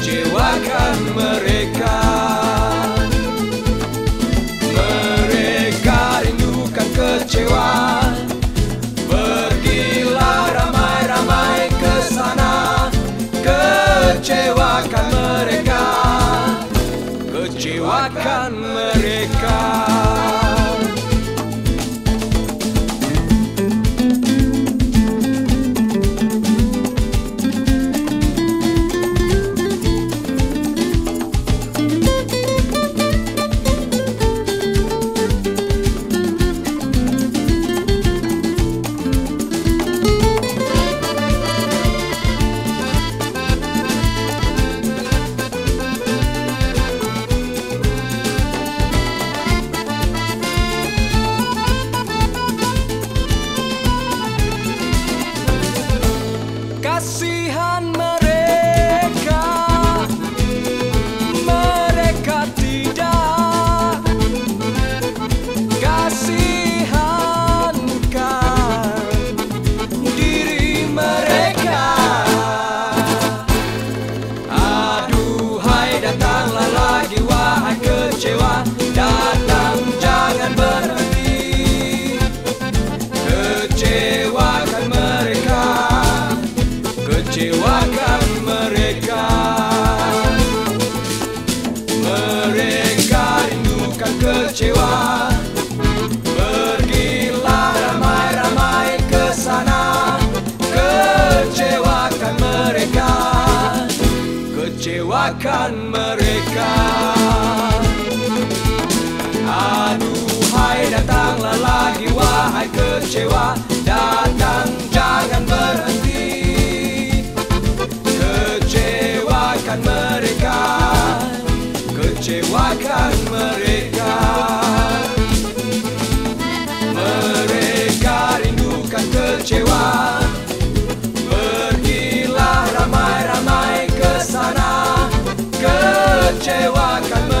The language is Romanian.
mengecewakan mereka Mereka rindukan kecewa Pergilah ramai-ramai ke sana. Kecewakan mereka Kecewakan mereka kecewakan mereka. Aduhai datanglah lagi wahai kecewa. Datang jangan berhenti. Kecewakan mereka. Kecewakan mereka. Eu a.